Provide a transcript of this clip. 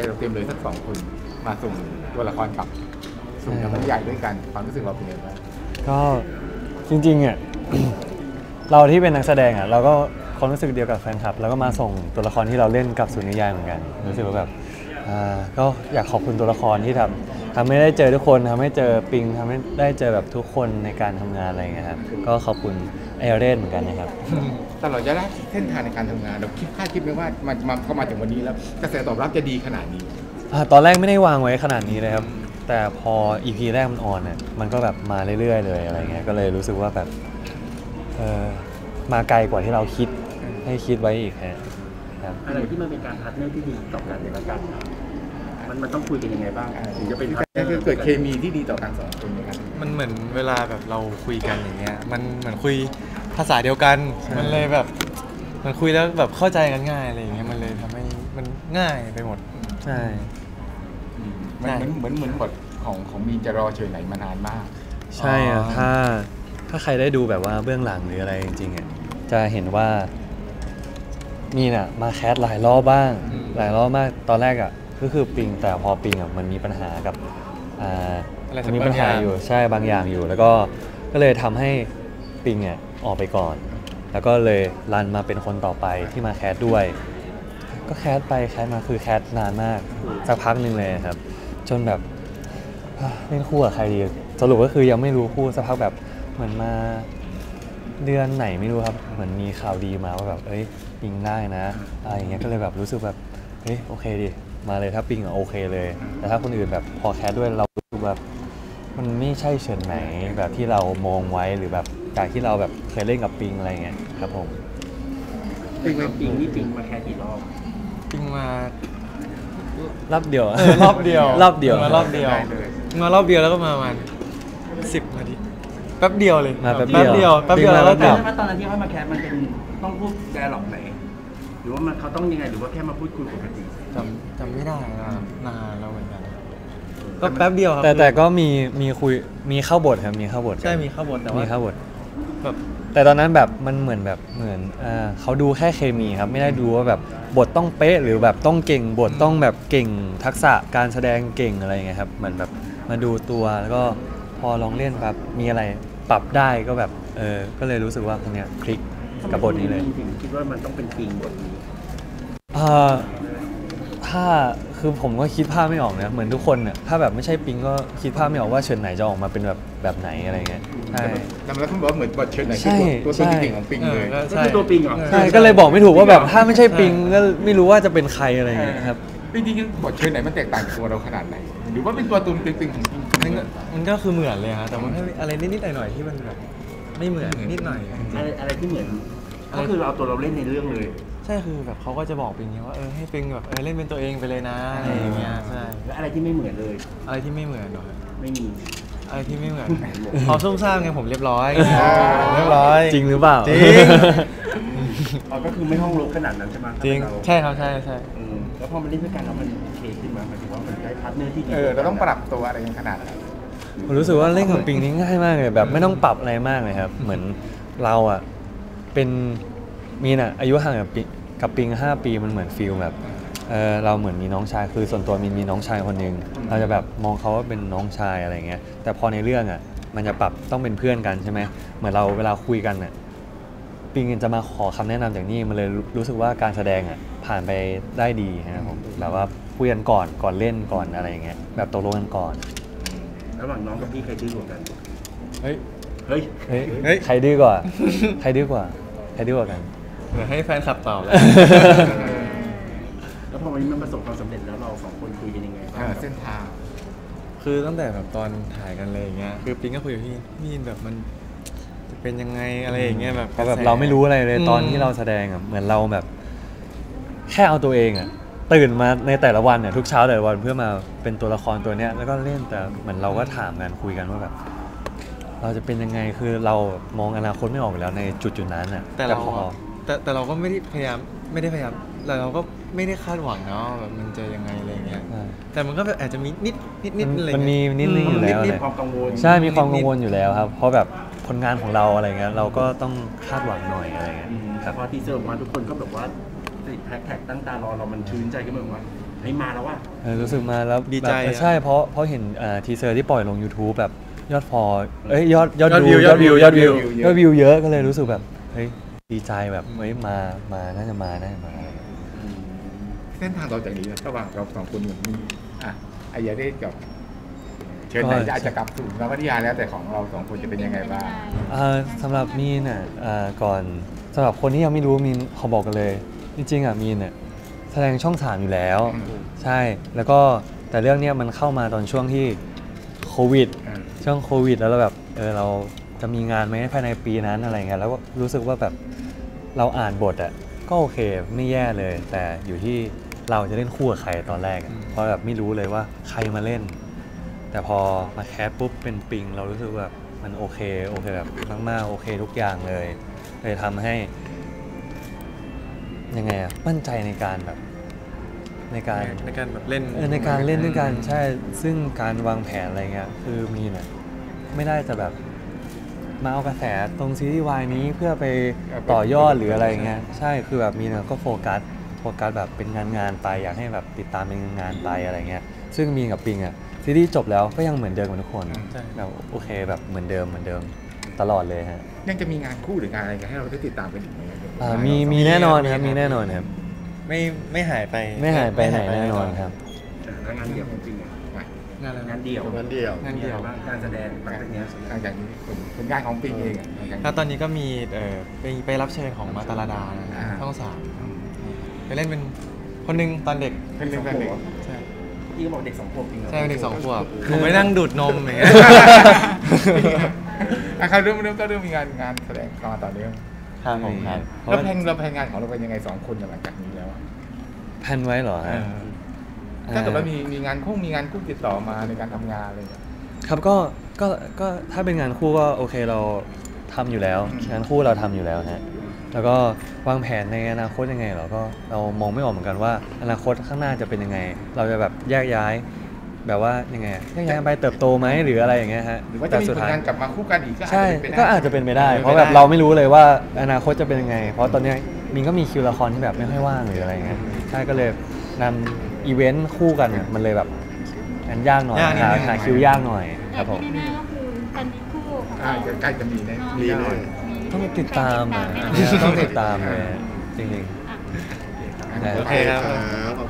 ใจเราเต็มเลยสักสองคนมาส่งตัวละครกลับสู่นังมันใหญ่ด้วยกันความรู้สึกเราเป็นยังไงบ้างก็จริงๆอะ เราที่เป็นนักแสดงอะเราก็ความรู้สึกเดียวกับแฟนคลับ แล้วก็มาส่งตัวละครที่เราเล่นกลับสู่นิยายเหมือนกันรู้สึกว่าแบบอ่าก็อยากขอบคุณตัวละครที่ทำ ทำให้ได้เจอทุกคนทำให้เจอปิงทำให้ได้เจอแบบทุกคนในการทำงานอะไรอย่างเงี้ยครับก็ขอบคุณไอเรนเหมือนกันนะครับ ตลอดระยะเส้นทางในการทำงานเราคิดคาดคิดไหมว่ามันมันเข้ามาถึงวันนี้แล้วกระแสตอบรับจะดีขนาดนี้ อ่าตอนแรกไม่ได้วางไว้ขนาดนี้เลยครับ แต่พอ EP แรกมัน on เนี่ยมันก็แบบมาเรื่อยๆ เลยอะไรเงี้ยก็เลยรู้สึกว่าแบบเออมาไกลกว่าที่เราคิดให้คิดไว้อีกฮะครับ อะไรที่มันเป็นการ partner ที่ดีต่อกันในละกัน มันมันต้องคุยกันยังไงบ้างถึงจะเป็น partner คือเกิดเคมีที่ดีต่อกันสองคนนะครับมันเหมือนเวลาแบบเราคุยกันอย่างเงี้ยมันเหมือนคุยภาษาเดียวกัน มันเลยแบบ มันคุยแล้วแบบเข้าใจกันง่ายอะไรอย่างเงี้ยมันเลยทำให้มันง่ายไปหมดใช่มันเหมือนเหมือนเหมือนบทของของมีนจะรอเฉยไหนมานานมาก ใช่อะอ๋อถ้าถ้าใครได้ดูแบบว่าเบื้องหลังหรืออะไรจริงๆอะจะเห็นว่ามีน่ะมาแคสหลายรอบบ้าง หลายรอบมากตอนแรกอะ ก็คือปิงแต่พอปิงอะมันมีปัญหากับอ่าอะไรสักมันมีปัญหาบางอย่าง อยู่ใช่บางอย่างอยู่ แล้วก็ก็เลยทำให้ปิงอะออกไปก่อน แล้วก็เลยรันมาเป็นคนต่อไปที่มาแคสด้วย ก็แคสไปแคสมาคือแคสนานมากสักพักหนึ่งเลยครับ จนแบบ เล่นคู่กับใครดีสรุปก็คือยังไม่รู้คู่สักพักแบบเหมือนมาเดือนไหนไม่รู้ครับ เหมือนมีข่าวดีมาว่าแบบ เอ้ยปิงได้นะอะไรอย่างเงี้ยก็เลยแบบรู้สึกแบบเฮ้ยโอเคดิ มาเลยถ้าปิงอะโอเคเลย แต่ถ้าคนอื่นแบบพอ cast ด้วยเรารู้สึกแบบมันไม่ใช่เฉินไน๋แบบที่เรามองไว้หรือแบบจากที่เราแบบเคยเล่นกับปิงอะไรเงี้ยครับผมปิงปิงนี่ปิงมาแค่กี่รอบปิงมารอบเดียวเออรอบเดียวรอบเดียวมารอบเดียวได้เลยมารอบเดียวแล้วก็มาประมาณสิบนาทีแป๊บเดียวเลยมาแป๊บแป๊บเดียวแป๊บเดียวแล้วก็กลับแต่ว่าตอนนั้นที่เขามา cast มันเป็นต้องพูด dialogue ไหน หรือว่ามันเขาต้องยังไงหรือว่าแค่มาพูดคุยปกติจำจำไม่ได้นะนานแล้วเหมือนกันก็แป๊บเดียวครับแต่แต่ก็มีมีคุยมีเข้าบทครับมีเข้าบทใช่มีข้าวบนแต่มีว่าเข้าบทแบบแต่ตอนนั้นแบบมันเหมือนแบบเหมือนอ่าเขาดูแค่เคมีครับ ไม่ได้ดูว่าแบบบทต้องเป๊ะหรือแบบต้องเก่งบทต้องแบบเก่งทักษะการแสดงเก่งอะไรอย่างเงี้ยครับเหมือนแบบมาดูตัวแล้วก็พอลองเล่นแบบมีอะไรปรับได้ก็แบบเออก็เลยรู้สึกว่าตรงเนี้ยคลิก กับบทนี้เลยจริงๆคิดว่ามันต้องเป็นปิงบทนี้เอ่อถ้าคือผมก็คิดภาพไม่ออกนะเหมือนทุกคนเนี่ยถ้าแบบไม่ใช่ปิงก็คิดภาพไม่ออกว่าเชิญไหนจะออกมาเป็นแบบแบบไหนอะไรเงี้ยใช่แต่แล้วคุณบอกว่าเหมือนบทเชิญไหนใช่คือตัวตัวใช่จริงๆของปิงเลยออก็คือตัวปิงเหรอใช่ก็เลยบอกไม่ถูกว่าแบบถ้าไม่ใช่ปิงก็ไม่รู้ว่าจะเป็นใครอะไรอย่างเงี้ยครับจริงๆบทเชิญไหนมันแตกต่างจากตัวเราขนาดไหนหรือว่าเป็นตัวตนจริงๆของปิงมันก็มันก็คือเหมือนเลยฮะแต่มันแค่อะไรนิดๆหน่อยๆที่มันแบบ ไม่เหมือนนิดหน่อยจริงอะไรอะไรที่เหมือน ก็คือเราเอาตัวเราเล่นในเรื่องเลย ๆใช่คือแบบเขาก็จะบอกปิงอย่างเงี้ยว่าเออให้ปิงแบบเออเล่นเป็นตัวเองไปเลยนะอะไรอย่างเงี้ยใช่และอะไรที่ไม่เหมือนเลย อะไรที่ไม่เหมือนหรอไม่มีอะไรที่ไม่เหมือนเขาซุ่มซ่ามไงผมเรียบร้อยเรียบร้อย จริงหรือเปล่า จริง อ๋อก็คือไม่ห้องรกขนาดนั้นใช่ไหมจริงถ้าเป็นเาใช่ครับใช่ใช่อืมแล้วพอมาเล่นด้วยกันแล้วมันโอเคขึ้นมาหมายถึงว่ามันได้ partner ที่ดีเออเราต้องปรับตัวอะไรกันขนาดไหน ผมรู้สึกว่าเล่นกับปิงนี่ง่ายมากเลยแบบไม่ต้องปรับอะไรมากเลยครับ เหมือนเราอะเป็นมีน่ะอายุห่างกับปิงกับปิงห้าปีมันเหมือนฟิลแบบเออเราเหมือนมีน้องชายคือส่วนตัวมินมีน้องชายคนหนึ่งเราจะแบบมองเขาว่าเป็นน้องชายอะไรเงี้ยแต่พอในเรื่องอะมันจะปรับต้องเป็นเพื่อนกันใช่ไหมเหมือนเราเวลาคุยกันอะปิงจะมาขอคำแนะนำจากนี่มันเลยรู้สึกว่าการแสดงอะผ่านไปได้ดีนะครับผมแบบว่าคุยกันก่อนก่อนเล่นก่อนอะไรเงี้ยแบบตกลงกันก่อน ระหว่างน้องกับพี่ใครดื้อกว่ากัน เฮ้ย เฮ้ย เฮ้ยเฮ้ย ใครดื้อกว่า ใครดื้อกว่า ใครดื้อกว่ากันเดี๋ยวให้แฟนคลับตอบแล้วพอวันนี้มันประสบความสำเร็จแล้วเราสองคนคุยกันยังไงเอบ้างอเส้นทาง คือตั้งแต่แบบตอนถ่ายกันเลยอย่างเงี้ย คือปิงก็คุยกับพี่พี่แบบมันจะเป็นยังไงอะไรอย่างเงี้ยแบบเพราะแบบกะแสเราไม่รู้อะไรเลยอืมตอนที่เราแสดงอะ เหมือนเราแบบ แค่เอาตัวเองอะ ตื่นมาในแต่ละวันเนี่ยทุกเช้าแต่ละวันเพื่อมาเป็นตัวละครตัวเนี้ยแล้วก็เล่นแต่เหมือนเราก็ถามกันคุยกันว่าแบบเราจะเป็นยังไงคือเรามองอนาคตไม่ออกอยู่แล้วในจุดจุดๆนั้นอะแต่เรา พอแต่แต่เราก็ไม่ได้พยายามไม่ได้พยายามแต่เราก็ไม่ได้คาดหวังเนาะแบบมันจะยังไงอะไรอย่างเงี้ยใช่แต่มันก็แบบอาจจะมีนิดนิดนิดมันอะไรมันมีนิดนึงอยู่แล้วนิเลดยๆความกังวล ใช่มีความกังวลอยู่แล้วครับ เพราะแบบผลงานของเราอะไรเงี้ยเราก็ต้องคาดหวังหน่อยอะไรเงี้ยอืมครับพอ teaser ออกมาทุกคนก็แบบว่าติด แฮชแท็กตั้งตารอเรามันชื้นใจขึ้นมาแบบว่าเฮ้ยมาแล้วว่าเออรู้สึกมาแล้วดีใจแบบอะใช่เพราะเพราะเห็น teaser ที่ปล่อยลง YouTube แบบยอด follow เอ้ยยอดยอดยอดวิวยอดวิวยอดวิวยอดวิวยอดวิวเยอะก็เลยรู้สึกแบบเฮ้ยดีใจแบบเฮ้ยมามาน่าจะมาน่าจะมาเส้นทางต่อจากนี้ระหว่างเราสองคนเหมือนมีอะอายาได้กับเชิญไหนจะอาจจะกลับสู่นวนิยายแล้วแต่ของเราสองคนจะเป็นยังไงบ้างอ่าสำหรับมีนอะอ่าก่อนสำหรับคนที่ยังไม่รู้มีนขอบอกกันเลย จริงๆอะมีนเนี่ยแสดงช่องสามอยู่แล้วอืมใช่แล้วก็แต่เรื่องเนี้ยมันเข้ามาตอนช่วงที่โควิดอ่าช่วงโควิด แล้วเราแบบเออเราจะมีงานไหมภายในปีนั้นอะไรเงี้ยแล้วก็รู้สึกว่าแบบเราอ่านบทอะก็โอเคไม่แย่เลย แต่อยู่ที่เราจะเล่นคู่กับใครตอนแรกอะเพราะแบบไม่รู้เลยว่าใครมาเล่น แต่พอมาแคสปุ๊บเป็นปิง เรารู้สึกว่าแบบมันโอเคโอเคแบบมากๆโอเคทุกอย่างเลยเลยทำให้ ยังไงอะมั่นใจในการแบบในการในการแบบเล่นเออในการเล่นด้วยกันใช่ซึ่งการวางแผนอะไรเงี้ยคือมีเนี่ยไม่ได้จะแบบมาเอากระแสตรงซีรีส์วายนี้เพื่อไปต่อยอดหรืออะไรเงี้ยใช่คือแบบมีเนี่ยก็โฟกัสโฟกัสแบบเป็นงานงานๆไปอยากให้แบบติดตามเป็นงานๆไปอะไรเงี้ยซึ่งมีกับปิงอะซีรีส์จบแล้วก็ยังเหมือนเดิมกับทุกคนใช่แบบโอเคแบบเหมือนเดิมเหมือนเดิม ตลอดเลยฮะยังจะมีงานคู่หรืองานอะไรกันให้เราได้ติดตามกันอีกไหมอ่ามีมีแน่นอนครับมีแน่นอนครับ ไม่ไม่หายไปไม่หายไปไหนแน่นอนครับ แล้วงานเดี่ยวของจริงอะงานอะไรงานเดี่ยวงานเดียวงานเดี่ยวมีอะไรบ้างการแสดงหลังจากเนี้ยหลังจากนี้เป็นงานของปิงเองอะหลังจากนี้ถ้าตอนนี้ก็มีเอ่อไปไปรับเชิญของมาตาลาดานะอ่าช่องสามไปเล่นเป็นคนหนึงตอนเด็กเป็นเรื่องเป็นเรื่องใช่พี่ก็บอกเด็กสองขวบจริงเหรอใช่เป็นเด็กสองขวบผมไปนั่งดูดนมอย่างเงี้ย อะครับเริ่มเริ่มก็เริ่มมีงานงานแสดงเข้ามาต่อเนื่องครับผมครับแล้วแผนเราแผนงานของเราเป็นยังไงสองคนหลังจากนี้แล้วอะแพลนไว้เหรอเอฮะอถ้าเกิดว่ามีมีงานคู่มีงานคู่ติดต่อมาในการทำงานอะไรอย่างเงี้ยครับก็ก็ก็ถ้าเป็นงานคู่ก็โอเคเราทำอยู่แล้วอืมงานคู่เราทำอยู่แล้วฮะแล้วก็วางแผนในอนาคตยังไงเราก็เรามองไม่ออกเหมือนกันว่า อนาคตข้างหน้าจะเป็นยังไง เราจะแบบแยกย้าย แบบว่ายังไงอะแยกย้ายไปเติบโตไหมหรืออะไรอย่างเงี้ยฮะหรือว่าจะแต่มีสุดผลท้ายงานกลับมาคู่กันอีกก็อาจใช่จะเป็นไปได้ก็อาจจะเป็นไปได้เป็นไปได้ เพราะแบบเราไม่รู้เลยว่าอนาคตจะเป็นยังไง เพราะตอนเนี้ยมินก็มีคิวละครที่แบบไม่ค่อยว่างหรืออะไรเงี้ยใช่ก็เลยนำอีเวนต์คู่กันเนี่ยมันเลยแบบงานยากหน่อยยากนิดหานึง หาคิวยากหน่อยคแต่รับผมที่แน่ๆก็คือเป็นคู่ของอ่าเราเดี๋ยวใกล้จะมีแน่เนาะมีแน่ต้องติดตามอะติดตามแน่นอนต้องติดตามเลยจริงๆอะได้โอเคครับ ขอบคุณ